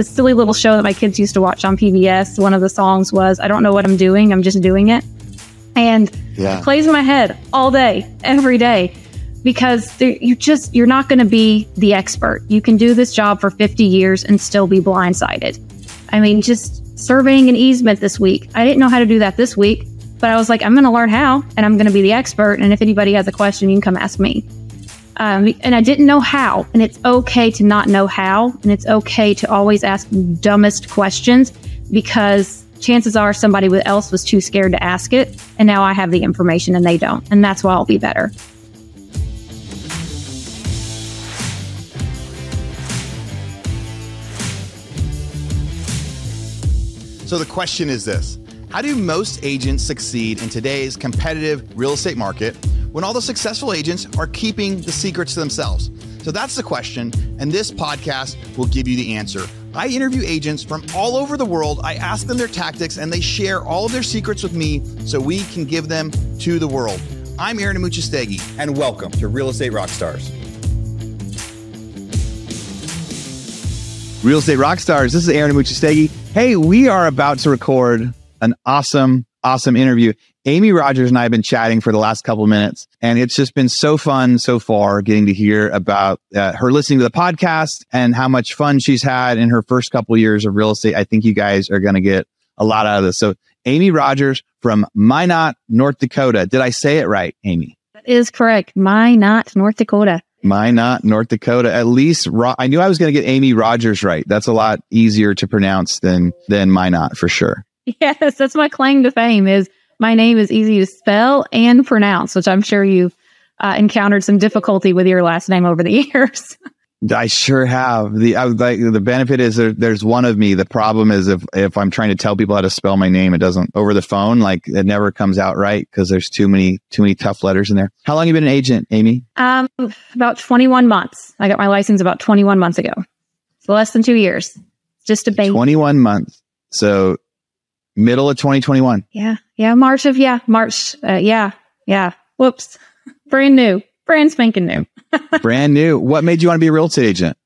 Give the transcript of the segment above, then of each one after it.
this silly little show that my kids used to watch on PBS. One of the songs was, I don't know what I'm doing, I'm just doing it. And Yeah. it plays in my head all day, every day, because there- you just, you're not going to be the expert. You can do this job for 50 years and still be blindsided. I mean, just surveying an easement this week. I didn't know how to do that this week, but I was like, I'm going to learn how and I'm going to be the expert. And if anybody has a question, you can come ask me. Um, and I didn't know how. And it's okay to not know how. And it's okay to always ask dumbest questions because chances are somebody else was too scared to ask it. And now I have the information and they don't. And that's why I'll be better. So the question is this How do most agents succeed in today's competitive real estate market when all the successful agents are keeping the secrets to themselves? So that's the question, and this podcast will give you the answer. I interview agents from all over the world. I ask them their tactics, and they share all of their secrets with me so we can give them to the world. I'm Aaron Amuchastegui, and welcome to Real Estate Rockstars. Real Estate Rockstars. This is Aaron Amuchastegui. Hey, we are about to record an awesome, awesome interview. Amy Rogers and I have been chatting for the last couple of minutes, and it's just been so fun so far getting to hear about uh, her listening to the podcast and how much fun she's had in her first couple of years of real estate. I think you guys are going to get a lot out of this. So, Amy Rogers from Minot, North Dakota. Did I say it right, Amy? That is correct. Minot, North Dakota. Minot, North Dakota. At least Ro- I knew I was going to get Amy Rogers right. That's a lot easier to pronounce than than Minot for sure. Yes, that's my claim to fame is my name is easy to spell and pronounce, which I'm sure you've uh, encountered some difficulty with your last name over the years. I sure have. The I, like the benefit is there, there's one of me. The problem is if if I'm trying to tell people how to spell my name, it doesn't over the phone. Like it never comes out right because there's too many too many tough letters in there. How long you been an agent, Amy? Um, about 21 months. I got my license about 21 months ago. So less than two years. Just a baby. 21 months. So middle of 2021. Yeah. Yeah. March of, yeah. March. Uh, yeah. Yeah. Whoops. Brand new. Brand spanking new. Brand new. What made you want to be a real estate agent?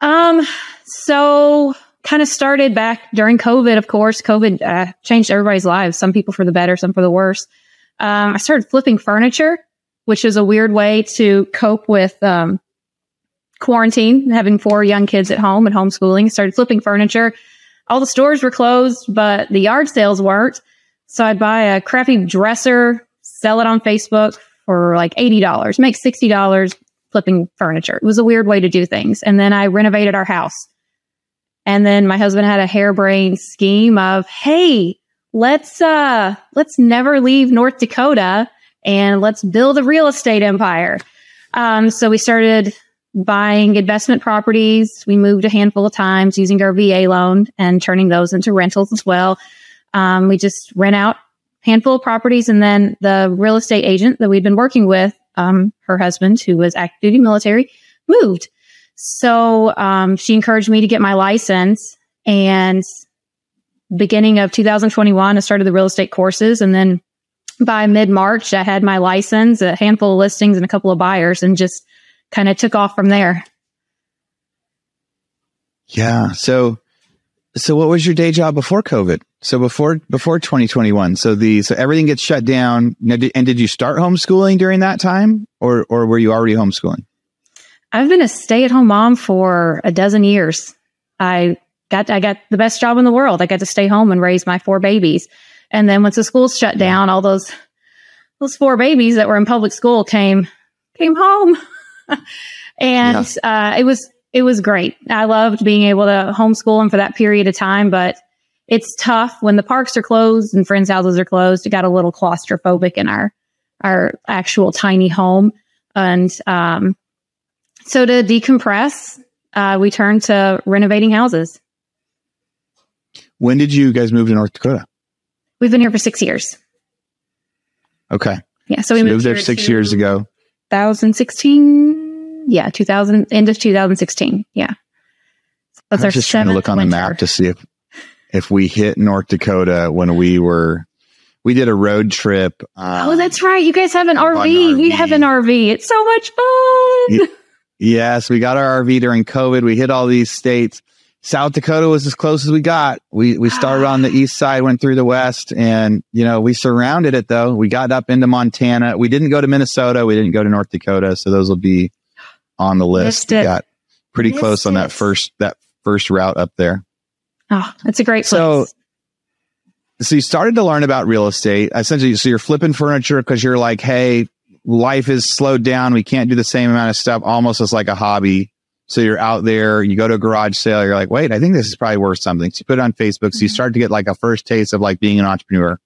Um, so kind of started back during COVID, of course. COVID uh, changed everybody's lives, some people for the better, some for the worse. Um, I started flipping furniture, which is a weird way to cope with um, quarantine, having four young kids at home and homeschooling. Started flipping furniture. All the stores were closed, but the yard sales weren't. So I'd buy a crappy dresser, sell it on Facebook for like $80, make $60 flipping furniture. It was a weird way to do things. And then I renovated our house. And then my husband had a harebrained scheme of, hey, let's uh let's never leave North Dakota and let's build a real estate empire. Um, so we started buying investment properties. We moved a handful of times using our VA loan and turning those into rentals as well. Um, we just rent out handful of properties, and then the real estate agent that we'd been working with, um, her husband, who was active duty military, moved. So um, she encouraged me to get my license, and beginning of 2021, I started the real estate courses, and then by mid March, I had my license, a handful of listings, and a couple of buyers, and just kind of took off from there. Yeah. So, so what was your day job before COVID? So before before 2021. So the so everything gets shut down. Now, did- And did you start homeschooling during that time, or or were you already homeschooling? I've been a stay-at-home mom for a dozen years. I got I got the best job in the world. I got to stay home and raise my four babies. And then once the schools shut down, all those those four babies that were in public school came came home. and uh, it was it was great. I loved being able to homeschool them for that period of time, but it's tough when the parks are closed and friends' houses are closed. It got a little claustrophobic in our our actual tiny home. And um, so to decompress, uh, we turned to renovating houses. When did you guys move to North Dakota? We've been here for six years. Okay, Yeah, so so we you moved, moved there here six years ago. 2016. Yeah, 2000 end of 2016. Yeah, that's I our was just trying to look on winter. the map to see if if we hit North Dakota when we were we did a road trip. Um, Oh, that's right. You guys have an an RV. We have an RV. It's so much fun. Yeah. Yes, we got our RV during COVID. We hit all these states. South Dakota was as close as we got. We we started on the east side, went through the west, and you know we surrounded it though. We got up into Montana. We didn't go to Minnesota. We didn't go to North Dakota. So those will be on the list. We got pretty Missed close on that first that first route up there. Oh, it's a great place. So, so you started to learn about real estate. Essentially, so you're flipping furniture because you're like, hey, life is slowed down. We can't do the same amount of stuff almost as like a hobby. So you're out there, you go to a garage sale, you're like, wait, I think this is probably worth something. So you put it on Facebook. So you mm-hmm. start to get like a first taste of like being an entrepreneur,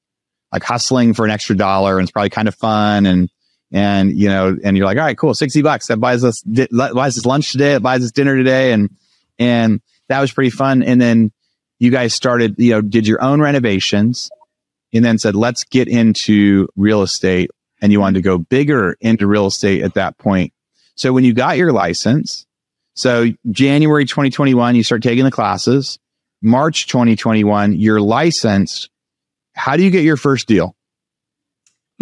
like hustling for an extra dollar. And it's probably kind of fun. And, and, you know, and you're like, all right, cool. 60 bucks. That buys us, buys us lunch today. It buys us dinner today. And, and that was pretty fun. And then you guys started, you know, did your own renovations and then said, let's get into real estate. And you wanted to go bigger into real estate at that point. So when you got your license, so January 2021, you start taking the classes. March 2021, you're licensed. How do you get your first deal?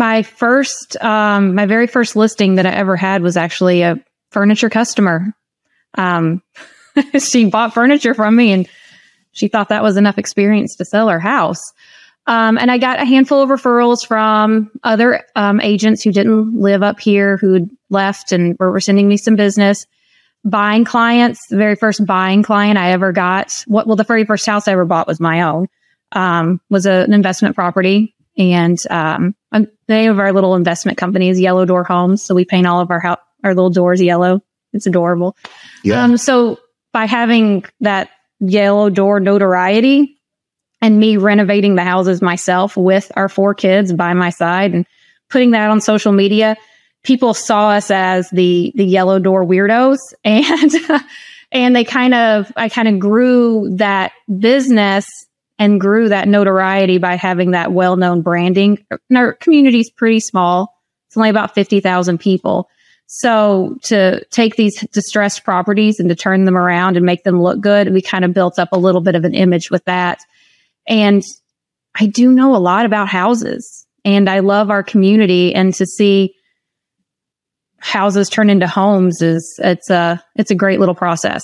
My first, um, my very first listing that I ever had was actually a furniture customer. Um, she bought furniture from me and she thought that was enough experience to sell her house. Um, and I got a handful of referrals from other um, agents who didn't live up here, who'd left and were sending me some business buying clients. The very first buying client I ever got, what, well, the very first house I ever bought was my own, um, was a, an investment property. And, um, the name of our little investment company is Yellow Door Homes. So we paint all of our, ho- our little doors yellow. It's adorable. Yeah. Um, so by having that yellow door notoriety and me renovating the houses myself with our four kids by my side and putting that on social media, people saw us as the the yellow door weirdos and and they kind of I kind of grew that business and grew that notoriety by having that well-known branding. Our community is pretty small. It's only about 50,000 people. So to take these distressed properties and to turn them around and make them look good, we kind of built up a little bit of an image with that. And I do know a lot about houses and I love our community and to see houses turn into homes is it's a it's a great little process.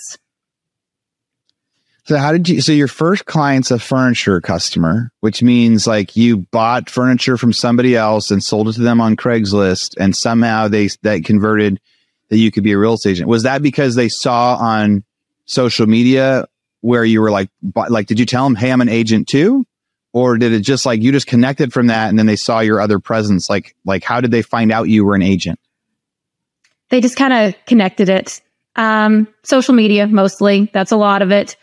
So how did you so your first client's a furniture customer, which means like you bought furniture from somebody else and sold it to them on Craigslist and somehow they that converted that you could be a real estate agent. Was that because they saw on social media where you were like like did you tell them hey I'm an agent too? Or did it just like you just connected from that and then they saw your other presence like like how did they find out you were an agent? they just kind of connected it. Um, social media mostly. That's a lot of it.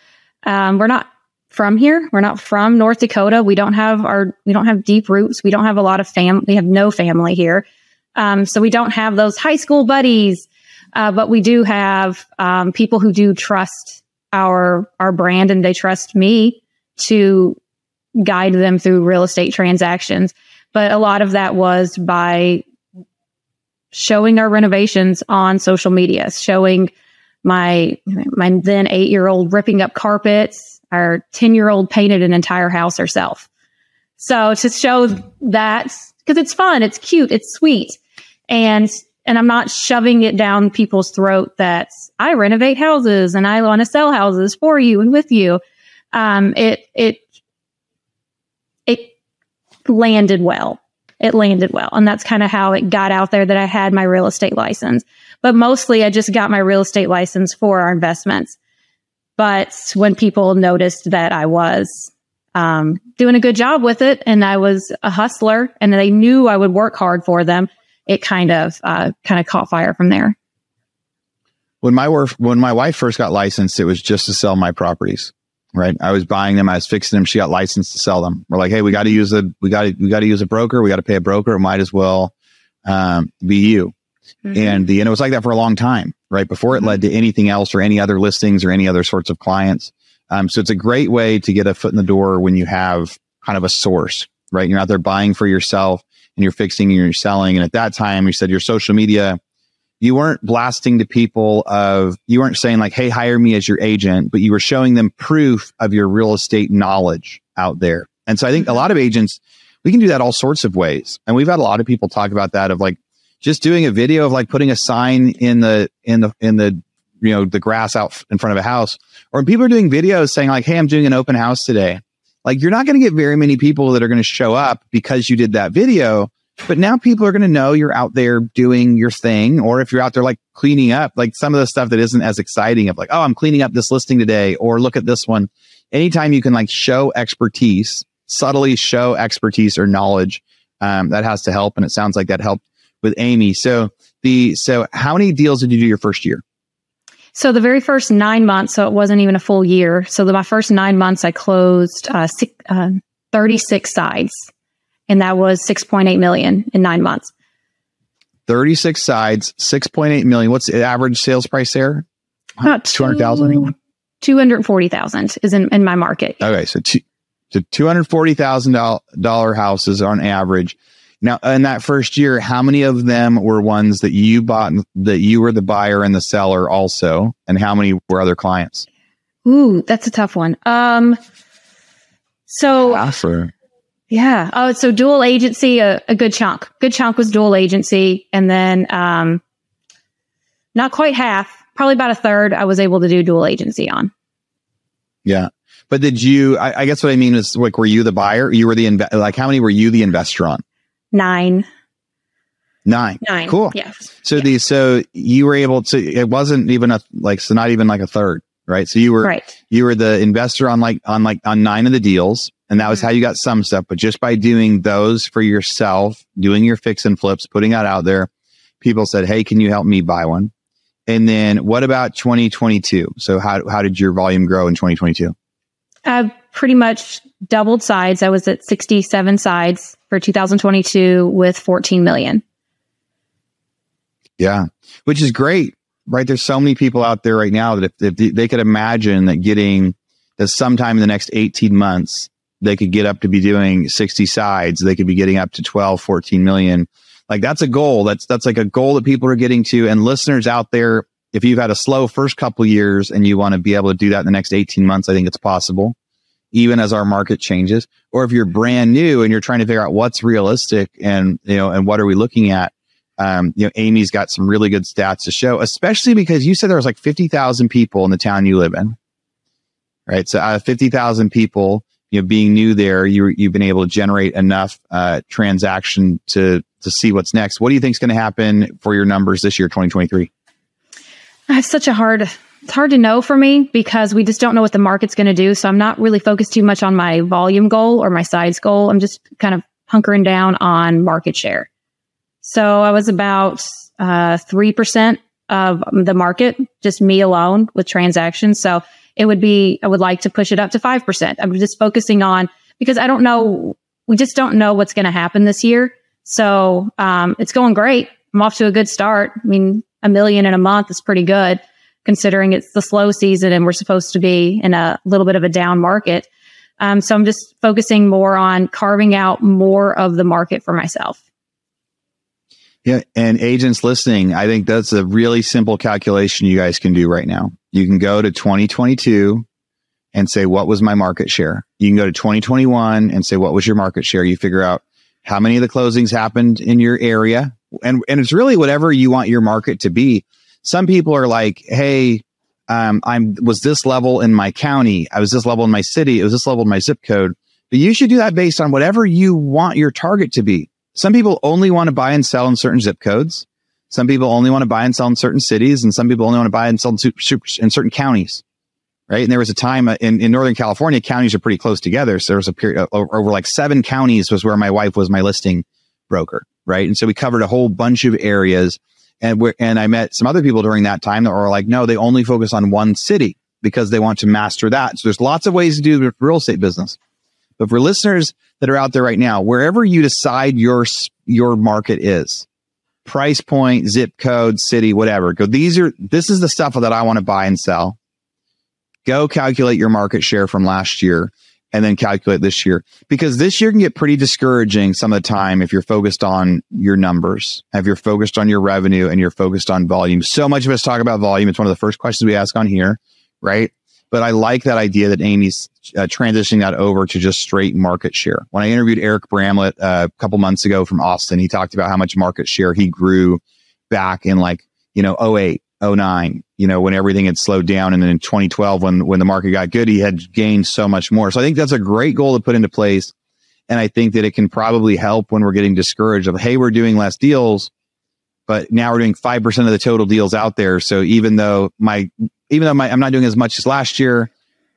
Um, we're not from here. We're not from North Dakota. We don't have our, we don't have deep roots. We don't have a lot of fam. We have no family here. Um, so we don't have those high school buddies. Uh, but we do have, um, people who do trust our, our brand and they trust me to guide them through real estate transactions. But a lot of that was by showing our renovations on social media, showing my my then eight year old ripping up carpets. Our ten year old painted an entire house herself. So to show that because it's fun, it's cute, it's sweet, and and I'm not shoving it down people's throat that I renovate houses and I want to sell houses for you and with you. Um, it it it landed well it landed well. And that's kind of how it got out there that I had my real estate license. But mostly I just got my real estate license for our investments. But when people noticed that I was um, doing a good job with it and I was a hustler and they knew I would work hard for them, it kind of uh, kind of caught fire from there. When my work, when my wife first got licensed, it was just to sell my properties right? I was buying them, I was fixing them. She got licensed to sell them. We're like, hey, we got to use a, we got to, we got to use a broker. We got to pay a broker. It might as well um, be you. Mm-hmm. And the and it was like that for a long time, right? Before it mm-hmm. led to anything else or any other listings or any other sorts of clients. Um, so it's a great way to get a foot in the door when you have kind of a source, right? You're out there buying for yourself and you're fixing and you're selling. And at that time, you said your social media you weren't blasting to people of you weren't saying like hey hire me as your agent but you were showing them proof of your real estate knowledge out there and so i think a mm-hmm. lot of agents we can do that all sorts of ways and we've had a lot of people talk about that of like just doing a video of like putting a sign in the in the in the you know, the grass out in front of a house or when people are doing videos saying like, Hey, I'm doing an open house today. Like you're not going to get very many people that are going to show up because you did that video. But now people are going to know you're out there doing your thing. Or if you're out there like cleaning up, like some of the stuff that isn't as exciting of like, Oh, I'm cleaning up this listing today or look at this one. Anytime you can like show expertise, subtly show expertise or knowledge, um, that has to help. And it sounds like that helped with Amy. So the, so how many deals did you do your first year? So the very first nine months, so it wasn't even a full year. So the, my first nine months, I closed uh, six, uh, 36 sides, and that was 6.8 million in nine months. 36 sides, 6.8 million. What's the average sales price there? About 200,000? 240,000 is in, in my market. Okay. So, two, so $240,000 houses on average. Now, in that first year, how many of them were ones that you bought, that you were the buyer and the seller also? And how many were other clients? Ooh, that's a tough one. Um, so, or, yeah. Oh, so dual agency, a, a good chunk. Good chunk was dual agency. And then, um, not quite half, probably about a third I was able to do dual agency on. yeah. But did you, I, I guess what I mean is like, were you the buyer? You were the, inve- like, how many were you the investor on? Nine. Nine. Nine. Cool. Yeah. So Yeah. the so you were able to it wasn't even a like so not even like a third, right? So you were Right. you were the investor on like on like on nine of the deals and that was how you got some stuff, but just by doing those for yourself, doing your fix and flips, putting that out there, people said, "Hey, can you help me buy one?" And then what about 2022? So how how did your volume grow in 2022? I pretty much doubled sides. I was at 67 sides for 2022 with 14 million. Yeah, which is great, right? There's so many people out there right now that if, if they could imagine that getting that sometime in the next 18 months, they could get up to be doing 60 sides, they could be getting up to 12, 14 million. Like that's a goal. That's, that's like a goal that people are getting to. And listeners out there, if you've had a slow first couple years and you want to be able to do that in the next 18 months, I think it's possible, even as our market changes. Or if you're brand new and you're trying to figure out what's realistic and, you know, and what are we looking at? um, you know, Amy's got some really good stats to show, especially because you said there was like 50,000 people in the town you live in, right? So out of 50,000 people, you know, being new there, you, you've been able to generate enough, uh, transaction to, to see what's next. What do you think is going to happen for your numbers this year, 2023? It's such a hard, it's hard to know for me because we just don't know what the market's going to do. So I'm not really focused too much on my volume goal or my size goal. I'm just kind of hunkering down on market share. So I was about uh, 3% of the market, just me alone with transactions. So it would be, I would like to push it up to 5%. I'm just focusing on, because I don't know, we just don't know what's going to happen this year. So um, it's going great. I'm off to a good start. I mean, a million in a month is pretty good considering it's the slow season and we're supposed to be in a little bit of a down market. Um, so I'm just focusing more on carving out more of the market for myself. Yeah. And agents listening, I think that's a really simple calculation you guys can do right now. You can go to 2022 and say, what was my market share? You can go to 2021 and say, what was your market share? You figure out how many of the closings happened in your area. And, and it's really whatever you want your market to be. Some people are like, Hey, um, I'm was this level in my county. I was this level in my city. It was this level in my zip code. But you should do that based on whatever you want your target to be. Some people only want to buy and sell in certain zip codes. Some people only want to buy and sell in certain cities, and some people only want to buy and sell in, super, super, in certain counties. Right. And there was a time uh, in, in Northern California, counties are pretty close together. So there was a period uh, over, over like seven counties was where my wife was my listing broker. Right. And so we covered a whole bunch of areas. And we and I met some other people during that time that were like, no, they only focus on one city because they want to master that. So there's lots of ways to do the real estate business. But for listeners that are out there right now, wherever you decide your your market is, price point, zip code, city, whatever, go. These are this is the stuff that I want to buy and sell. Go calculate your market share from last year and then calculate this year because this year can get pretty discouraging some of the time if you're focused on your numbers, if you're focused on your revenue and you're focused on volume. So much of us talk about volume. It's one of the first questions we ask on here, right? But I like that idea that Amy's uh, transitioning that over to just straight market share. When I interviewed Eric Bramlett uh, a couple months ago from Austin, he talked about how much market share he grew back in like, you know, 08, 09, you know, when everything had slowed down. And then in 2012, when, when the market got good, he had gained so much more. So I think that's a great goal to put into place. And I think that it can probably help when we're getting discouraged of, Hey, we're doing less deals, but now we're doing 5% of the total deals out there. So even though my, even though my, I'm not doing as much as last year,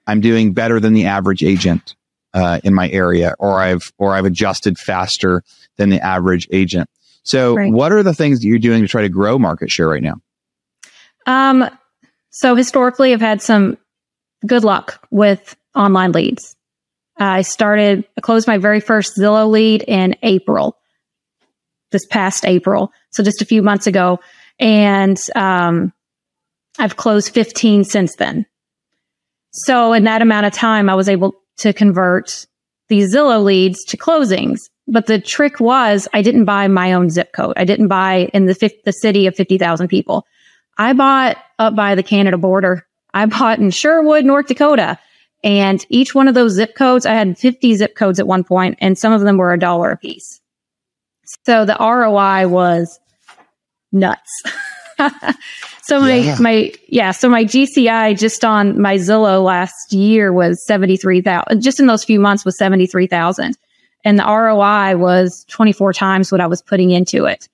I'm doing better than the average agent. Uh, in my area, or I've or I've adjusted faster than the average agent. So, right. what are the things that you're doing to try to grow market share right now? Um, so historically, I've had some good luck with online leads. I started, I closed my very first Zillow lead in April, this past April. So just a few months ago. And, um, I've closed 15 since then. So in that amount of time, I was able to convert these Zillow leads to closings. But the trick was I didn't buy my own zip code. I didn't buy in the, the city of 50,000 people. I bought up by the Canada border. I bought in Sherwood, North Dakota. And each one of those zip codes, I had 50 zip codes at one point, and some of them were a dollar a piece. So the ROI was nuts. so my, yeah. my, yeah, so my GCI just on my Zillow last year was 73,000, just in those few months was 73,000. And the ROI was 24 times what I was putting into it.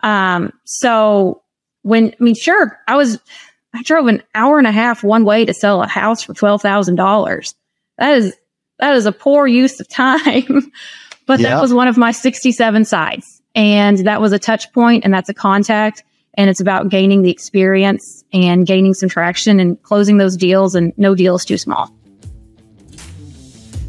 Um, so when, I mean, sure, I was, I drove an hour and a half one way to sell a house for $12,000. That is, that is a poor use of time. but yep. that was one of my 67 sides And that was a touch point and that's a contact. And it's about gaining the experience and gaining some traction and closing those deals and no deal is too small.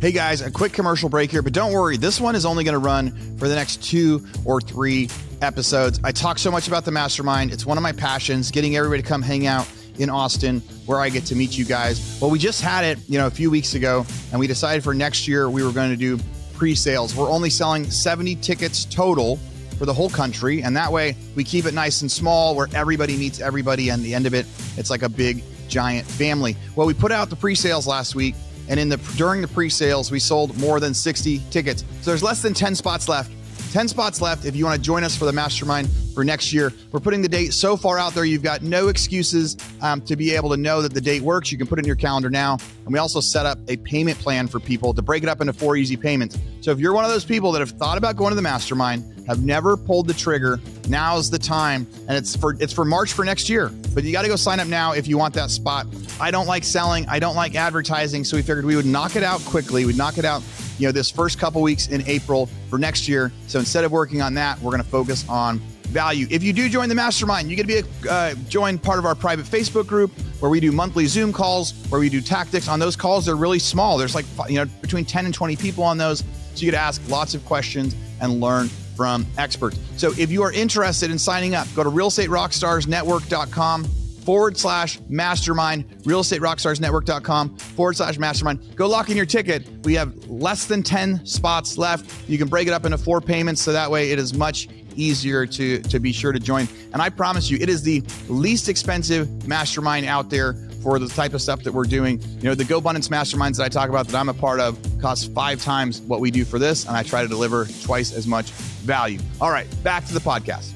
Hey guys, a quick commercial break here, but don't worry, this one is only going to run for the next two or three episodes. I talk so much about the mastermind. It's one of my passions, getting everybody to come hang out in Austin where I get to meet you guys. Well, we just had it, you know, a few weeks ago, and we decided for next year we were going to do pre-sales. We're only selling 70 tickets total for the whole country, and that way we keep it nice and small where everybody meets everybody and the end of it it's like a big giant family. Well, we put out the pre-sales last week and in the during the pre-sales we sold more than 60 tickets. So there's less than 10 spots left 10 spots left if you want to join us for the mastermind for next year. We're putting the date so far out there, you've got no excuses um, to be able to know that the date works. You can put it in your calendar now. And we also set up a payment plan for people to break it up into four easy payments. So if you're one of those people that have thought about going to the mastermind, have never pulled the trigger, now's the time. And it's for it's for March for next year. But you got to go sign up now if you want that spot. I don't like selling, I don't like advertising, so we figured we would knock it out quickly. We'd knock it out you know, this first couple weeks in April for next year. So instead of working on that, we're going to focus on value. If you do join the mastermind, you get to be a uh, join part of our private Facebook group where we do monthly Zoom calls, where we do tactics. On those calls, they're really small. There's like you know between 10 and 20 people on those, so you get to ask lots of questions and learn from experts. So if you are interested in signing up, go to realestaterockstarsnetwork.com forward slash mastermind, realestaterockstarsnetwork.com forward slash mastermind. Go lock in your ticket. We have less than 10 spots left. You can break it up into four payments so that way it is much easier to, to be sure to join. And I promise you, it is the least expensive mastermind out there for the type of stuff that we're doing. You know, the GoBundance masterminds that I talk about that I'm a part of cost five times what we do for this, and I try to deliver twice as much value. All right, back to the podcast.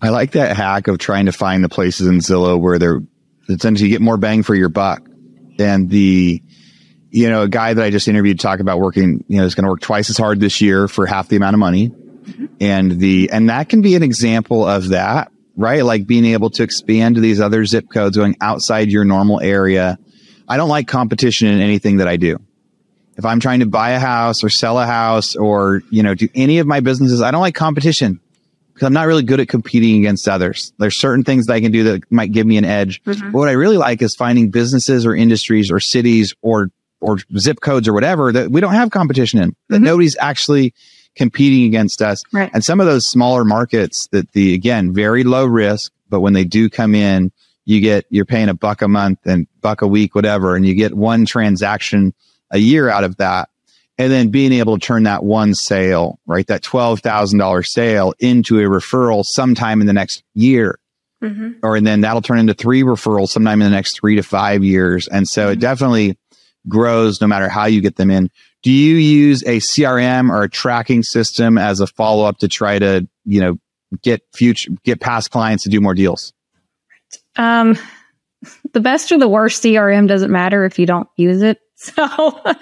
I like that hack of trying to find the places in Zillow where they're essentially get more bang for your buck. And the, you know, a guy that I just interviewed talk about working, you know, is going to work twice as hard this year for half the amount of money. And the, and that can be an example of that, right? Like being able to expand to these other zip codes going outside your normal area. I don't like competition in anything that I do. If I'm trying to buy a house or sell a house or, you know, do any of my businesses, I don't like competition because I'm not really good at competing against others. There's certain things that I can do that might give me an edge. Mm-hmm. But what I really like is finding businesses or industries or cities or or zip codes or whatever that we don't have competition in. That mm-hmm. nobody's actually competing against us. Right. And some of those smaller markets that the again very low risk, but when they do come in, you get you're paying a buck a month and buck a week, whatever, and you get one transaction a year out of that and then being able to turn that one sale, right, that $12,000 sale into a referral sometime in the next year. Mm-hmm. Or and then that'll turn into three referrals sometime in the next three to five years. And so mm-hmm. it definitely grows no matter how you get them in. Do you use a CRM or a tracking system as a follow up to try to, you know, get future get past clients to do more deals? Um, the best or the worst CRM doesn't matter if you don't use it. So uh,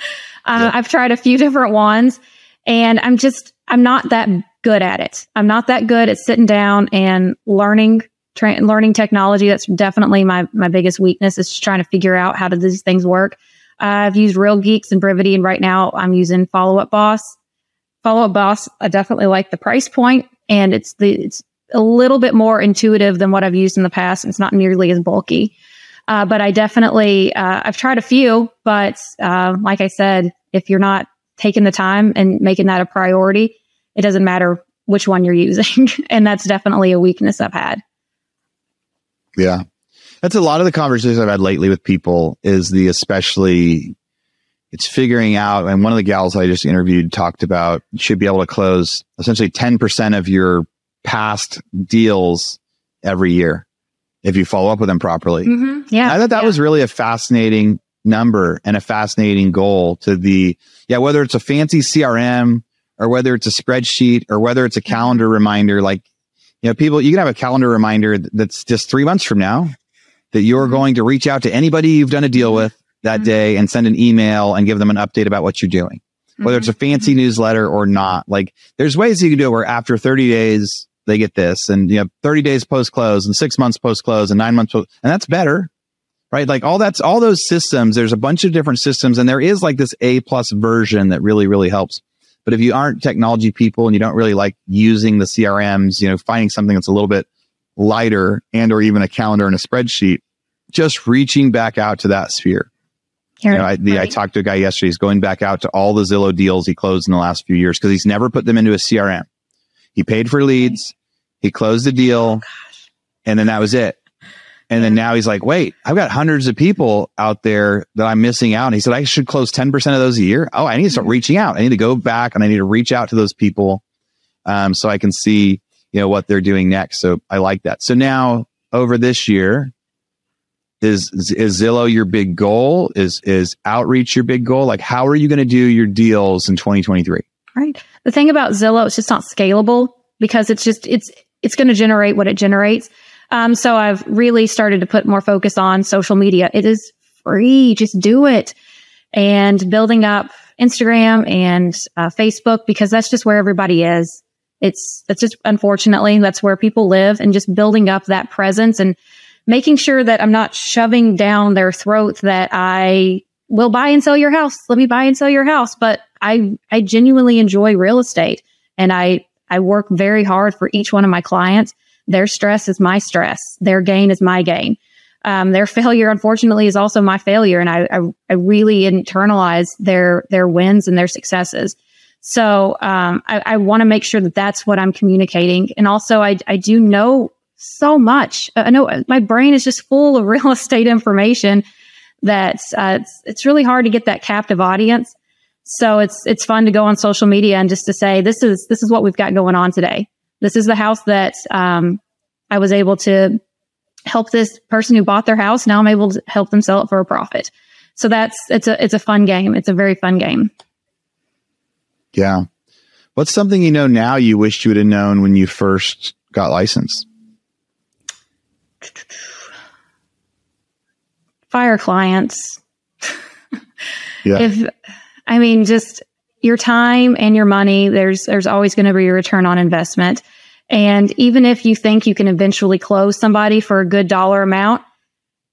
yeah. I've tried a few different ones and I'm just, I'm not that good at it. I'm not that good at sitting down and learning, tra- learning technology. That's definitely my, my biggest weakness is trying to figure out how do these things work. I've used Real Geeks and Brivity, and right now I'm using Follow Up Boss. Follow Up Boss, I definitely like the price point, and it's the it's a little bit more intuitive than what I've used in the past. It's not nearly as bulky. Uh, but I definitely, uh, I've tried a few, but uh, like I said, if you're not taking the time and making that a priority, it doesn't matter which one you're using. and that's definitely a weakness I've had. Yeah. That's a lot of the conversations I've had lately with people is the especially it's figuring out and one of the gals I just interviewed talked about should be able to close essentially 10% of your past deals every year if you follow up with them properly. Mm-hmm. Yeah. I thought that yeah. was really a fascinating number and a fascinating goal to the, yeah, whether it's a fancy CRM or whether it's a spreadsheet or whether it's a mm-hmm. calendar reminder, like, you know, people, you can have a calendar reminder that's just three months from now that you're mm-hmm. going to reach out to anybody you've done a deal mm-hmm. with that mm-hmm. day and send an email and give them an update about what you're doing, whether it's a fancy newsletter or not. Like there's ways you can do it where after 30 days, they get this and you know 30 days post close and six months post close and nine months post, and that's better right like all that's all those systems there's a bunch of different systems and there is like this a plus version that really really helps but if you aren't technology people and you don't really like using the crms you know finding something that's a little bit lighter and or even a calendar and a spreadsheet just reaching back out to that sphere you know, I, the, right. I talked to a guy yesterday. He's going back out to all the Zillow deals he closed in the last few years because he's never put them into a CRM. He paid for leads. He closed the deal. Oh, and then that was it. And then now he's like, wait, I've got hundreds of people out there that I'm missing out. And he said, I should close 10% of those a year. Oh, I need to start mm-hmm. reaching out. I need to go back and I need to reach out to those people. Um, so I can see, you know, what they're doing next. So I like that. So now over this year, is, is Zillow your big goal? Is, is outreach your big goal? Like, how are you going to do your deals in 2023? Right. The thing about Zillow, it's just not scalable because it's just, it's, it's going to generate what it generates. Um, so I've really started to put more focus on social media. It is free. Just do it. And building up Instagram and uh, Facebook because that's just where everybody is. It's, it's just unfortunately that's where people live and just building up that presence and making sure that I'm not shoving down their throat that I will buy and sell your house. Let me buy and sell your house. But I, I genuinely enjoy real estate and I, I work very hard for each one of my clients. Their stress is my stress. Their gain is my gain. Um, their failure, unfortunately, is also my failure. And I, I, I really internalize their, their wins and their successes. So, um, I, I want to make sure that that's what I'm communicating. And also I, I do know so much. I know my brain is just full of real estate information that uh, it's, it's really hard to get that captive audience. So it's it's fun to go on social media and just to say this is this is what we've got going on today. This is the house that um, I was able to help this person who bought their house. Now I'm able to help them sell it for a profit. So that's it's a it's a fun game. It's a very fun game. Yeah. What's something you know now you wished you would have known when you first got licensed? Fire clients. yeah. If I mean, just your time and your money, there's, there's always going to be a return on investment. And even if you think you can eventually close somebody for a good dollar amount,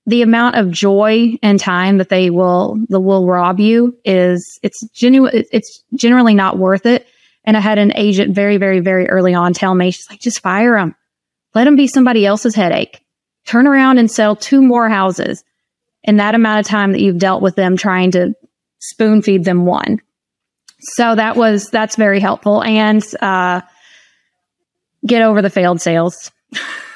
the amount of joy and time that they will, that will rob you is, it's genuine, it's generally not worth it. And I had an agent very, very, very early on tell me, she's like, just fire them. Let them be somebody else's headache. Turn around and sell two more houses in that amount of time that you've dealt with them trying to spoon feed them one. So that was that's very helpful and uh, get over the failed sales.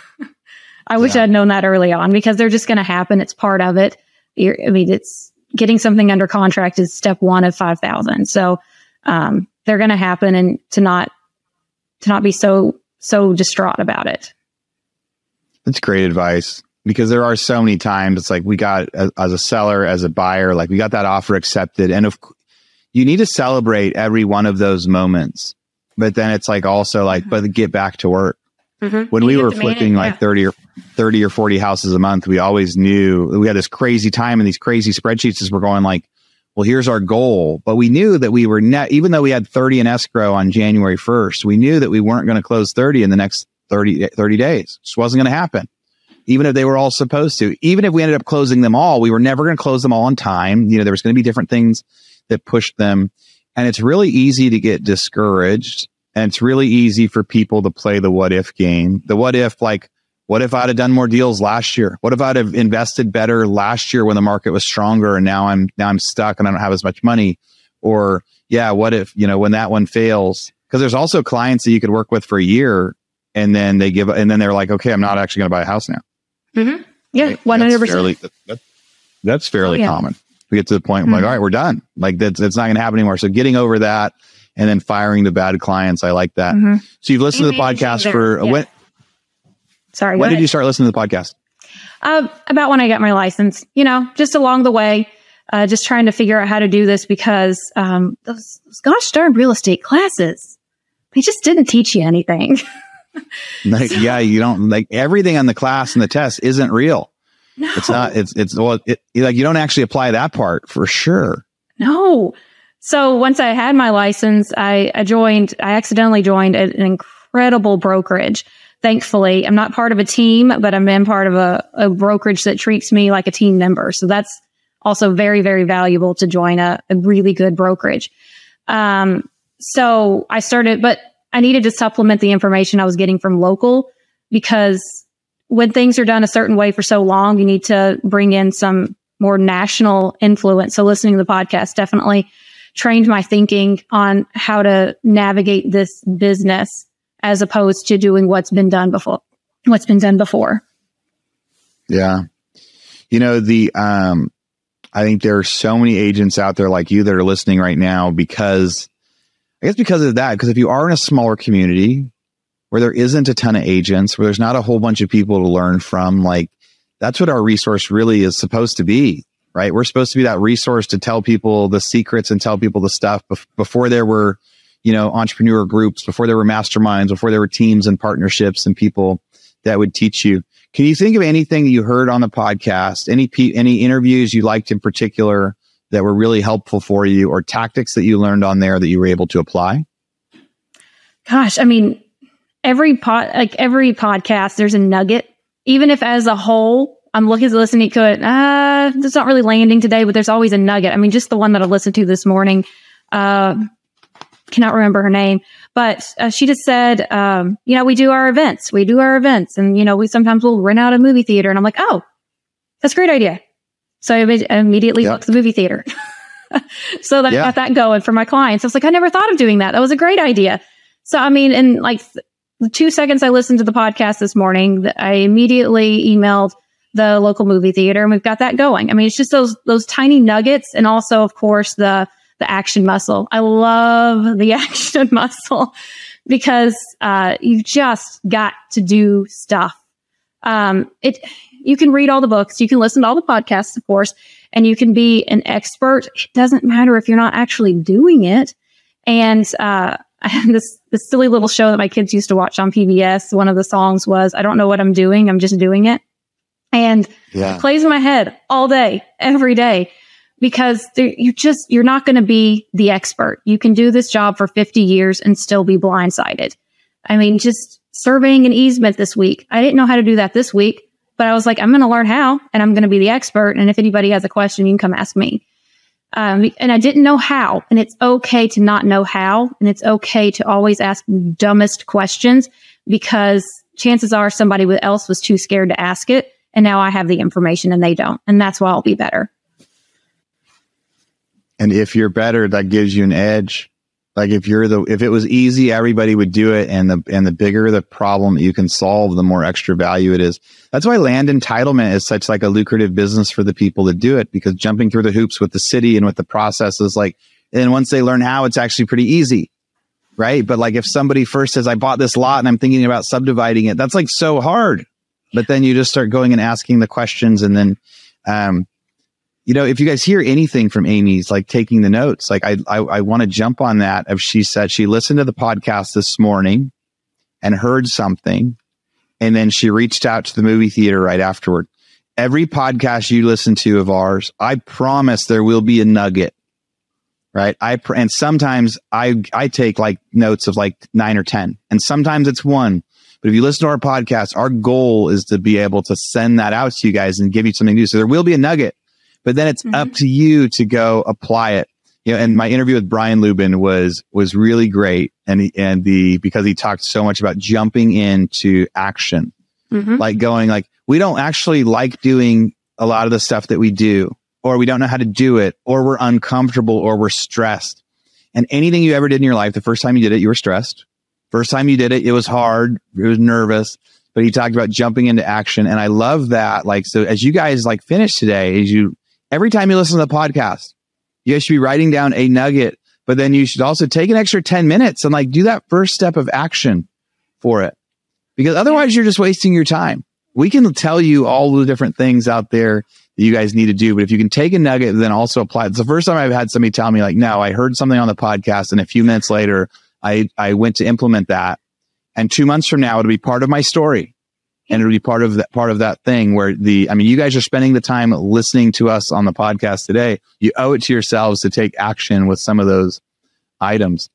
I wish yeah. I'd known that early on because they're just going to happen. It's part of it. You're, I mean, it's getting something under contract is step one of five thousand. So um, they're going to happen, and to not to not be so so distraught about it. That's great advice because there are so many times it's like we got as, as a seller as a buyer like we got that offer accepted and if you need to celebrate every one of those moments but then it's like also like but get back to work Mm-hmm. When we were flipping like yeah. 30 or 30 or 40 houses a month, we always knew we had this crazy time and these crazy spreadsheets as we're going like, well, here's our goal. But we knew that we were net, even though we had 30 in escrow on January 1st, we knew that we weren't going to close 30 in the next 30, 30 days. It just wasn't going to happen. Even if they were all supposed to, even if we ended up closing them all, we were never going to close them all on time. You know, there was going to be different things that pushed them. And it's really easy to get discouraged. And it's really easy for people to play the what if game. The what if, like, what if I'd have done more deals last year? What if I'd have invested better last year when the market was stronger and now I'm now I'm stuck and I don't have as much money? Or yeah, what if, you know, when that one fails? Because there's also clients that you could work with for a year and then they give and then they're like, okay, I'm not actually going to buy a house now. Mm-hmm. Yeah, one hundred percent. That's fairly oh, common. We get to the point mm-hmm. like, all right, we're done. Like that's it's not going to happen anymore. So getting over that and then firing the bad clients, I like that. Mm-hmm. So you've listened to the podcast for yeah. when? Sorry. When did you start listening to the podcast? Uh, about when I got my license. You know, just along the way, uh, just trying to figure out how to do this because um, those, those gosh darn real estate classes, they just didn't teach you anything. like, so, yeah, you don't like everything on the class and the test isn't real. No. It's not, it's, it's, well, it, like you don't actually apply that part for sure. No. So once I had my license, I, joined, I accidentally joined an incredible brokerage. Thankfully, I'm not part of a team, but I'm in part of a, a brokerage that treats me like a team member. So that's also very, very valuable to join a, a really good brokerage. Um, so I started, but I needed to supplement the information I was getting from local because when things are done a certain way for so long, you need to bring in some more national influence. So listening to the podcast definitely trained my thinking on how to navigate this business as opposed to doing what's been done before, what's been done before. Yeah. You know, the, um, I think there are so many agents out there like you that are listening right now because I guess because of that, because if you are in a smaller community where there isn't a ton of agents, where there's not a whole bunch of people to learn from, like that's what our resource really is supposed to be, right? We're supposed to be that resource to tell people the secrets and tell people the stuff bef- before there were, you know, entrepreneur groups, before there were masterminds, before there were teams and partnerships and people that would teach you. Can you think of anything that you heard on the podcast? Any any interviews you liked in particular that were really helpful for you or tactics that you learned on there that you were able to apply? Gosh, I mean, every pod, like every podcast, there's a nugget. Even if as a whole, I'm looking listening to it, uh, it's not really landing today, but there's always a nugget. I mean, just the one that I listened to this morning, uh, cannot remember her name, but uh, she just said, um, you know, we do our events, we do our events, and you know, we sometimes will rent out a movie theater, and I'm like, oh, that's a great idea. So I immediately booked the movie theater. so that yeah. got that going for my clients. I was like, I never thought of doing that. That was a great idea. So, I mean, in like the two seconds I listened to the podcast this morning, I immediately emailed the local movie theater and we've got that going. I mean, it's just those, those tiny nuggets. And also, of course, the, the action muscle. I love the action muscle because, uh, you've just got to do stuff. Um, it, you can read all the books, you can listen to all the podcasts, of course, and you can be an expert. It doesn't matter if you're not actually doing it. And uh, this this silly little show that my kids used to watch on PBS. One of the songs was "I don't know what I'm doing, I'm just doing it," and yeah. plays in my head all day, every day, because you just you're not going to be the expert. You can do this job for 50 years and still be blindsided. I mean, just surveying an easement this week. I didn't know how to do that this week. But I was like, I'm going to learn how and I'm going to be the expert. And if anybody has a question, you can come ask me. Um, and I didn't know how. And it's okay to not know how. And it's okay to always ask dumbest questions because chances are somebody else was too scared to ask it. And now I have the information and they don't. And that's why I'll be better. And if you're better, that gives you an edge. Like if you're the, if it was easy, everybody would do it. And the, and the bigger the problem you can solve, the more extra value it is. That's why land entitlement is such like a lucrative business for the people that do it because jumping through the hoops with the city and with the process is like, and once they learn how, it's actually pretty easy. Right. But like if somebody first says, I bought this lot and I'm thinking about subdividing it, that's like so hard. But then you just start going and asking the questions and then, um, you know, if you guys hear anything from Amy's, like taking the notes, like I, I, I want to jump on that. If she said she listened to the podcast this morning and heard something And then she reached out to the movie theater right afterward. Every podcast you listen to of ours, I promise there will be a nugget. Right. I, and sometimes I, I take like notes of like nine or 10 and sometimes it's one. But if you listen to our podcast, our goal is to be able to send that out to you guys and give you something new. So there will be a nugget, but then it's mm-hmm. up to you to go apply it. You know, and my interview with Brian Lubin was was really great, and he, and the because he talked so much about jumping into action, mm-hmm. like going like we don't actually like doing a lot of the stuff that we do, or we don't know how to do it, or we're uncomfortable, or we're stressed. And anything you ever did in your life, the first time you did it, you were stressed. First time you did it, it was hard. It was nervous, but he talked about jumping into action. And I love that. Like, so as you guys like finish today, as you, every time you listen to the podcast, you guys should be writing down a nugget, but then you should also take an extra 10 minutes and like do that first step of action for it because otherwise you're just wasting your time. We can tell you all the different things out there that you guys need to do, but if you can take a nugget then also apply it. It's the first time I've had somebody tell me like, no, I heard something on the podcast and a few minutes later I, I went to implement that. And two months from now, it'll be part of my story. And it'll be part of that, part of that thing where the, I mean, you guys are spending the time listening to us on the podcast today. You owe it to yourselves to take action with some of those items.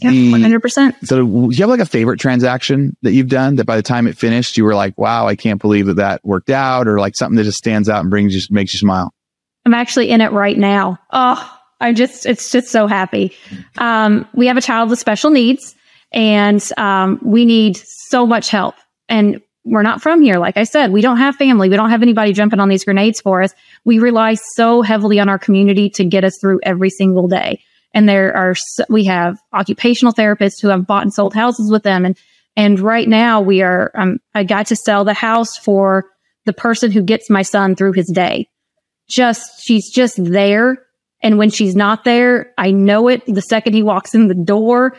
Yeah, one hundred percent. So, do you have like a favorite transaction that you've done that by the time it finished, you were like, "Wow, I can't believe that that worked out," or like something that just stands out and brings you makes you smile? I'm actually in it right now. Oh, I'm just, it's just so happy. Um, we have a child with special needs and um, we need so much help. And we're not from here. Like I said, we don't have family. We don't have anybody jumping on these grenades for us. We rely so heavily on our community to get us through every single day. And there are, we have occupational therapists who have bought and sold houses with them. And, and right now we are, um, I got to sell the house for the person who gets my son through his day. Just, she's just there and when she's not there, I know it the second he walks in the door.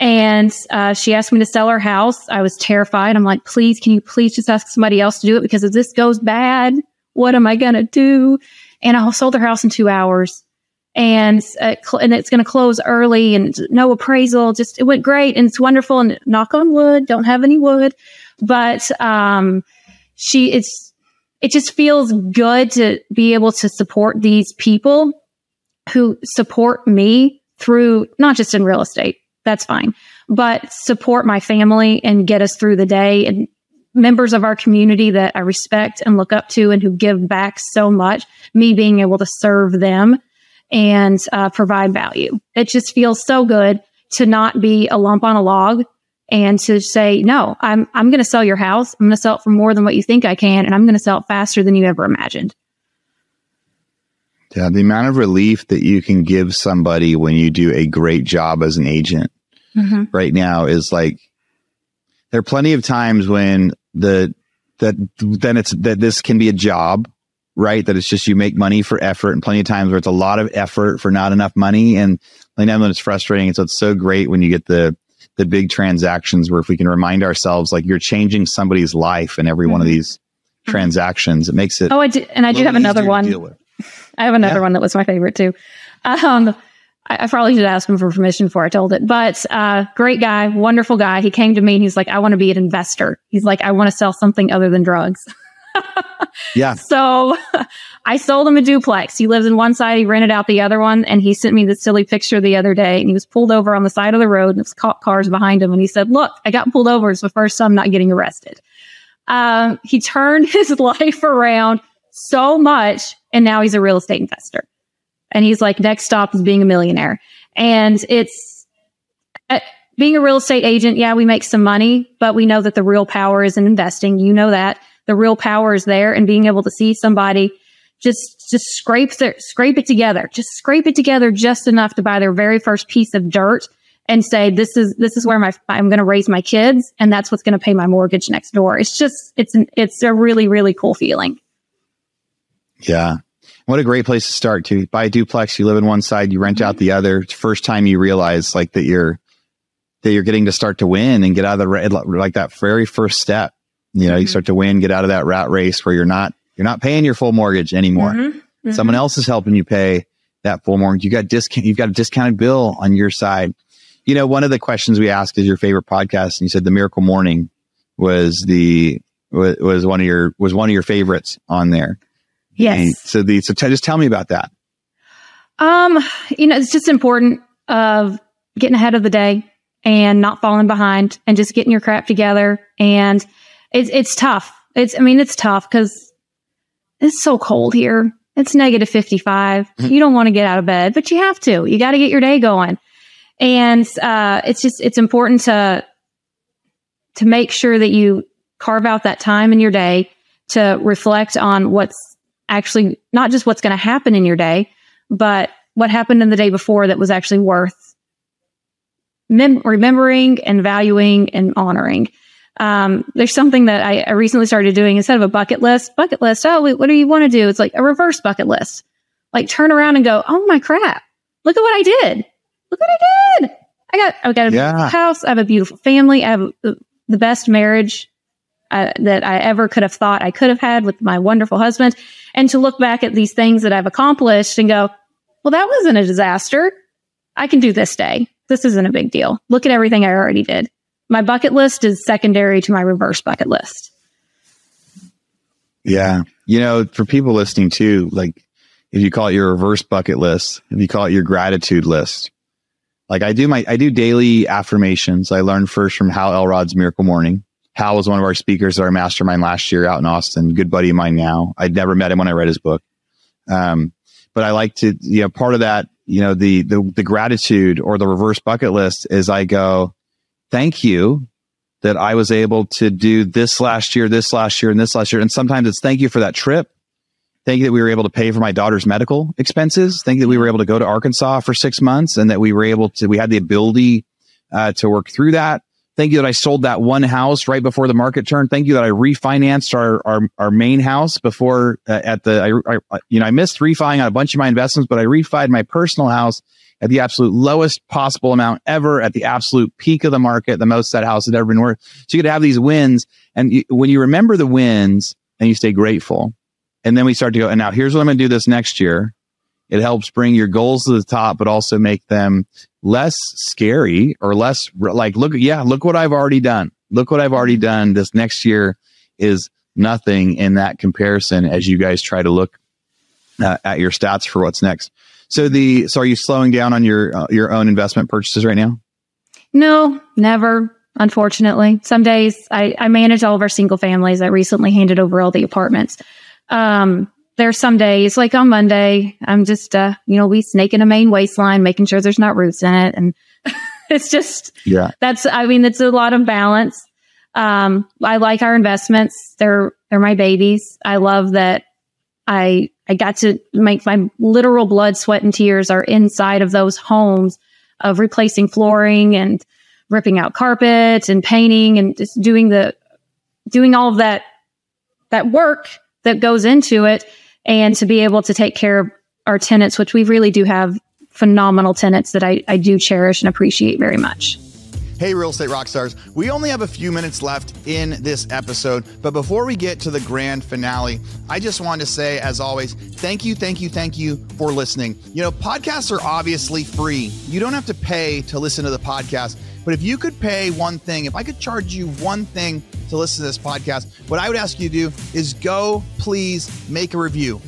And uh, she asked me to sell her house. I was terrified. I'm like, please, can you please just ask somebody else to do it? Because if this goes bad, what am I going to do? And I sold her house in two hours. And, uh, cl- and it's going to close early and no appraisal. Just, it went great and it's wonderful. And knock on wood, don't have any wood. But um, she, it's, it just feels good to be able to support these people who support me through not just in real estate, that's fine, but support my family and get us through the day and members of our community that I respect and look up to and who give back so much, me being able to serve them and uh, provide value. It just feels so good to not be a lump on a log and to say, no, I'm, I'm going to sell your house. I'm going to sell it for more than what you think I can. And I'm going to sell it faster than you ever imagined. Yeah, the amount of relief that you can give somebody when you do a great job as an agent mm-hmm. right now is like there are plenty of times when the that then it's that this can be a job, right? That it's just you make money for effort, and plenty of times where it's a lot of effort for not enough money, and like when it's frustrating. And so it's so great when you get the the big transactions where if we can remind ourselves like you're changing somebody's life in every mm-hmm. one of mm-hmm. these mm-hmm. transactions, it makes it. Oh, I did, and I do have another one. I have another yeah. one that was my favorite too. Um, I, I, probably should ask him for permission before I told it, but uh, great guy, wonderful guy. He came to me and he's like, I want to be an investor. He's like, I want to sell something other than drugs. yeah. So I sold him a duplex. He lives in one side, he rented out the other one, and he sent me this silly picture the other day. And he was pulled over on the side of the road, and there's cars behind him. And he said, "Look, I got pulled over. It's the first time I'm not getting arrested." Um, he turned his life around so much. And now he's a real estate investor. And he's like, next stop is being a millionaire. And it's uh, being a real estate agent. Yeah, we make some money, but we know that the real power is in investing. You know that the real power is there and being able to see somebody just, just scrape their, scrape it together, just scrape it together just enough to buy their very first piece of dirt and say, this is, this is where my, I'm going to raise my kids. And that's what's going to pay my mortgage next door. It's just, it's an, it's a really, really cool feeling. Yeah. What a great place to start to buy a duplex. You live in one side, you rent out the other. First time you realize like that you're, that you're getting to start to win and get out of the red, like that very first step. You know, mm-hmm. you start to win, get out of that rat race where you're not, you're not paying your full mortgage anymore. Mm-hmm. Mm-hmm. Someone else is helping you pay that full mortgage. You got discount, you've got a discounted bill on your side. You know, one of the questions we asked is your favorite podcast. And you said the miracle morning was the was, was one of your was one of your favorites on there. Yes. And so the so t- just tell me about that. Um, you know, it's just important of getting ahead of the day and not falling behind and just getting your crap together. And it's it's tough. It's I mean, it's tough because it's so cold here. It's negative 55. Mhm. You don't want to get out of bed, but you have to. You got to get your day going. And uh, it's just it's important to to make sure that you carve out that time in your day to reflect on what's actually not just what's going to happen in your day, but what happened in the day before that was actually worth mem- remembering and valuing and honoring. Um, there's something that I, I recently started doing instead of a bucket list. Bucket list. Oh, wait, what do you want to do? It's like a reverse bucket list. Like turn around and go, oh my crap! Look at what I did. Look what I did. I got I got a Yeah. beautiful house. I have a beautiful family. I have the best marriage uh, that I ever could have thought I could have had with my wonderful husband. And to look back at these things that I've accomplished and go, well, that wasn't a disaster. I can do this day. This isn't a big deal. Look at everything I already did. My bucket list is secondary to my reverse bucket list. Yeah. You know, for people listening too, like if you call it your reverse bucket list, if you call it your gratitude list, like I do my, I do daily affirmations. I learned first from Hal Elrod's Miracle Morning. Hal was one of our speakers at our mastermind last year out in Austin. Good buddy of mine now. I'd never met him when I read his book. Um, but I like to, you know, part of that, you know, the, the, the gratitude or the reverse bucket list is I go, thank you that I was able to do this last year, this last year, and this last year. And sometimes it's thank you for that trip. Thank you that we were able to pay for my daughter's medical expenses. Thank you that we were able to go to Arkansas for six months and that we were able to, we had the ability uh, to work through that. Thank you that I sold that one house right before the market turned. Thank you that I refinanced our our, our main house before uh, at the I, I you know I missed refining on a bunch of my investments, but I refied my personal house at the absolute lowest possible amount ever at the absolute peak of the market, the most that house had ever been worth. So you could have these wins, and you, when you remember the wins and you stay grateful, and then we start to go. And now here's what I'm going to do this next year. It helps bring your goals to the top, but also make them less scary or less like, look, yeah, look what I've already done. Look what I've already done. This next year is nothing in that comparison as you guys try to look uh, at your stats for what's next. So the, so are you slowing down on your, uh, your own investment purchases right now? No, never. Unfortunately, some days I, I manage all of our single families. I recently handed over all the apartments. Um, there's some days, like on Monday, I'm just, uh, you know, we snake in a main waistline, making sure there's not roots in it, and it's just Yeah. that's. I mean, it's a lot of balance. Um, I like our investments. They're they're my babies. I love that. I I got to make my literal blood, sweat, and tears are inside of those homes of replacing flooring and ripping out carpet and painting and just doing the doing all of that that work that goes into it and to be able to take care of our tenants which we really do have phenomenal tenants that I, I do cherish and appreciate very much Hey, real estate rock stars. We only have a few minutes left in this episode, but before we get to the grand finale, I just wanted to say, as always, thank you, thank you, thank you for listening. You know, podcasts are obviously free. You don't have to pay to listen to the podcast, but if you could pay one thing, if I could charge you one thing to listen to this podcast, what I would ask you to do is go, please make a review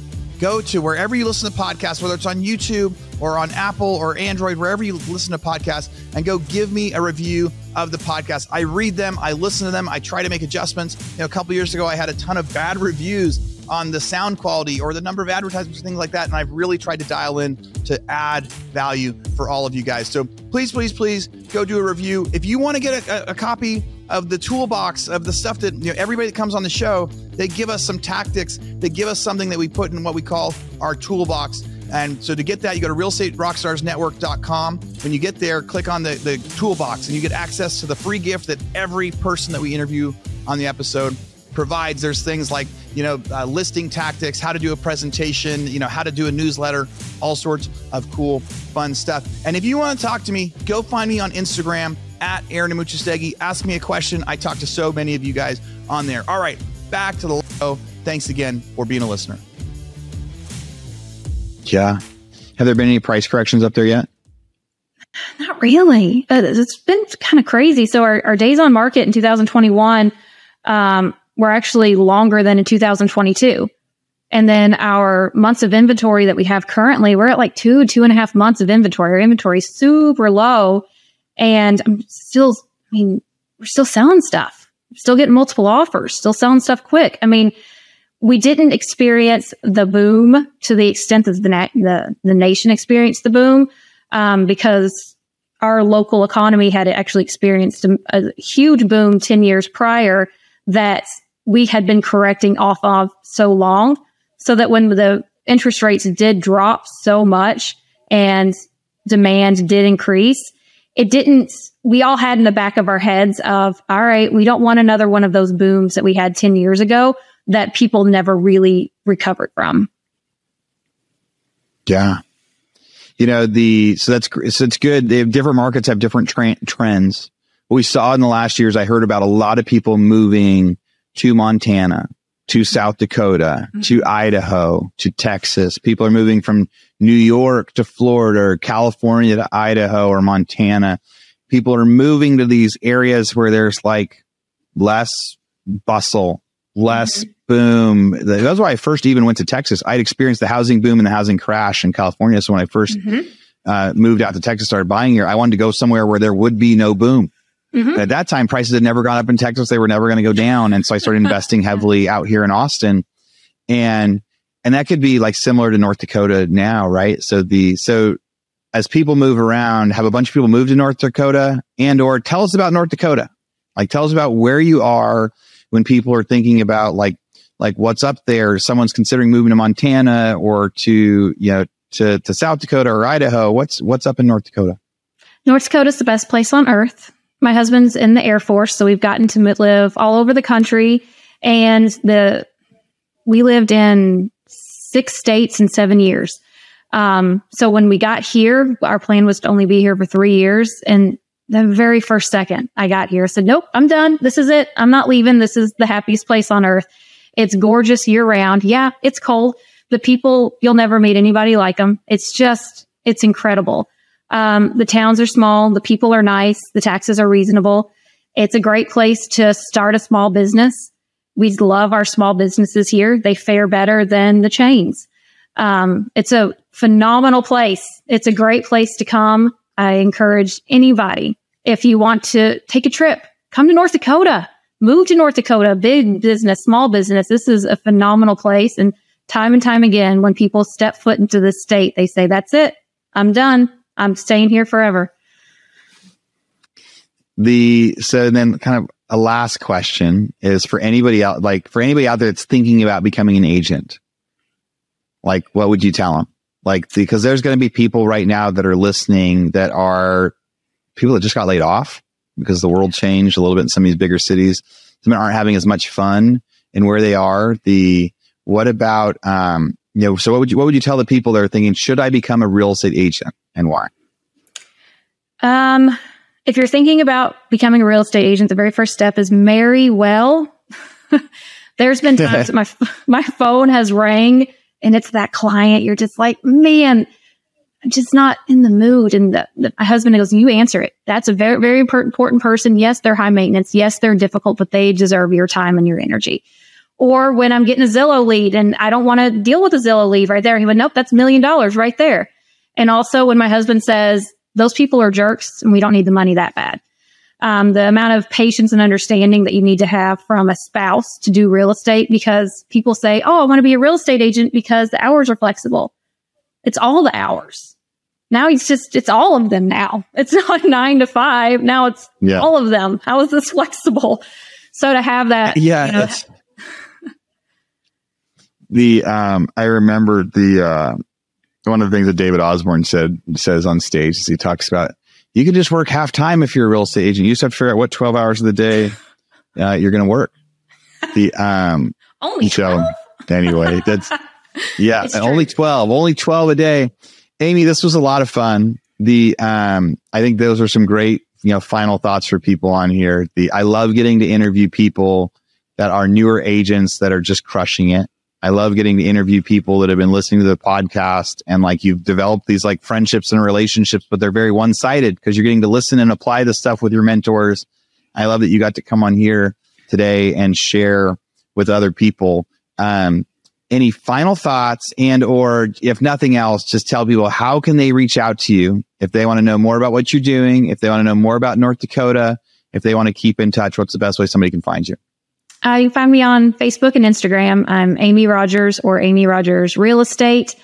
go to wherever you listen to podcasts, whether it's on YouTube or on Apple or Android, wherever you listen to podcasts, and go give me a review of the podcast. I read them, I listen to them, I try to make adjustments. You know, a couple years ago, I had a ton of bad reviews on the sound quality or the number of advertisements, things like that, and I've really tried to dial in to add value for all of you guys. So please, please, please go do a review. If you want to get a, a, copy of the toolbox of the stuff that you know everybody that comes on the show they give us some tactics they give us something that we put in what we call our toolbox and so to get that you go to realestaterockstarsnetwork.com when you get there click on the, the toolbox and you get access to the free gift that every person that we interview on the episode provides there's things like you know uh, listing tactics how to do a presentation you know how to do a newsletter all sorts of cool fun stuff and if you want to talk to me go find me on instagram at aaron amuchastegui ask me a question i talk to so many of you guys on there all right back to the show thanks again for being a listener Yeah. Have there been any price corrections up there yet? Not really. It's been kind of crazy. So our, our days on market in 2021 um, were actually longer than in 2022. And then our months of inventory that we have currently, we're at like two, two and a half months of inventory. Our inventory super low. And I'm still, I mean, we're still selling stuff, still getting multiple offers, still selling stuff quick. I mean, we didn't experience the boom to the extent that the, na- the, the nation experienced the boom um, because our local economy had actually experienced a, a huge boom 10 years prior that we had been correcting off of so long so that when the interest rates did drop so much and demand did increase, it didn't, we all had in the back of our heads of, all right, we don't want another one of those booms that we had 10 years ago that people never really recovered from. Yeah. You know, the, so that's, so it's good. They have different markets have different tra- trends. What we saw in the last years, I heard about a lot of people moving to Montana, to South Dakota, mm-hmm. to Idaho, to Texas. People are moving from New York to Florida or California to Idaho or Montana. People are moving to these areas where there's like less bustle, less mm-hmm. boom. That's why I first even went to Texas. I'd experienced the housing boom and the housing crash in California. So when I 1st mm-hmm. uh, moved out to Texas, started buying here, I wanted to go somewhere where there would be no boom. Mm-hmm. At that time, prices had never gone up in Texas. They were never going to go down. And so I started investing heavily out here in Austin. And, and that could be like similar to North Dakota now, right? So the, so as people move around, have a bunch of people move to North Dakota and or tell us about North Dakota. Like tell us about where you are when people are thinking about like, like what's up there. Someone's considering moving to Montana or to, you know, to, to South Dakota or Idaho. What's, what's up in North Dakota? North Dakota is the best place on earth my husband's in the Air Force, so we've gotten to live all over the country. And the we lived in six states in seven years. Um, so when we got here, our plan was to only be here for three years. And the very first second I got here, I said, Nope, I'm done. This is it. I'm not leaving. This is the happiest place on earth. It's gorgeous year round. Yeah, it's cold. The people, you'll never meet anybody like them. It's just, it's incredible. Um, the towns are small. The people are nice. The taxes are reasonable. It's a great place to start a small business. We love our small businesses here. They fare better than the chains. Um, it's a phenomenal place. It's a great place to come. I encourage anybody, if you want to take a trip, come to North Dakota, move to North Dakota, big business, small business. This is a phenomenal place. And time and time again, when people step foot into this state, they say, that's it. I'm done. I'm staying here forever. The so then kind of a last question is for anybody out like for anybody out there that's thinking about becoming an agent. Like what would you tell them? Like because there's going to be people right now that are listening that are people that just got laid off because the world changed a little bit in some of these bigger cities. Some aren't having as much fun in where they are. The what about um you know so what would you what would you tell the people that are thinking should I become a real estate agent? And why? Um, if you're thinking about becoming a real estate agent, the very first step is marry well. There's been times my my phone has rang and it's that client. You're just like, man, I'm just not in the mood. And the, the, my husband goes, you answer it. That's a very, very important person. Yes, they're high maintenance. Yes, they're difficult, but they deserve your time and your energy. Or when I'm getting a Zillow lead and I don't want to deal with a Zillow lead right there. He went, nope, that's million dollars right there. And also when my husband says, those people are jerks and we don't need the money that bad. Um, the amount of patience and understanding that you need to have from a spouse to do real estate because people say, Oh, I want to be a real estate agent because the hours are flexible. It's all the hours. Now it's just, it's all of them now. It's not nine to five. Now it's yeah. all of them. How is this flexible? So to have that. Yeah. You know, the, um, I remember the, uh, one of the things that David Osborne said says on stage is he talks about you can just work half time if you're a real estate agent. You just have to figure out what twelve hours of the day uh, you're going to work. The um only so 12? anyway, that's yeah, only twelve, only twelve a day. Amy, this was a lot of fun. The um, I think those are some great you know final thoughts for people on here. The I love getting to interview people that are newer agents that are just crushing it. I love getting to interview people that have been listening to the podcast and like you've developed these like friendships and relationships, but they're very one sided because you're getting to listen and apply the stuff with your mentors. I love that you got to come on here today and share with other people. Um, any final thoughts and or if nothing else, just tell people how can they reach out to you if they want to know more about what you're doing, if they want to know more about North Dakota, if they want to keep in touch, what's the best way somebody can find you? Uh, you can find me on Facebook and Instagram. I'm Amy Rogers or Amy Rogers Real Estate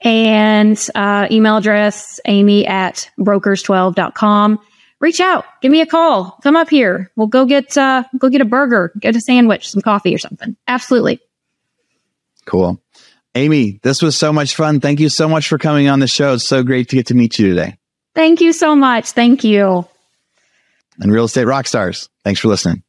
and uh, email address amy at brokers12.com. Reach out, give me a call, come up here. We'll go get uh, go get a burger, get a sandwich, some coffee or something. Absolutely. Cool. Amy, this was so much fun. Thank you so much for coming on the show. It's so great to get to meet you today. Thank you so much. Thank you. And Real Estate Rockstars, thanks for listening.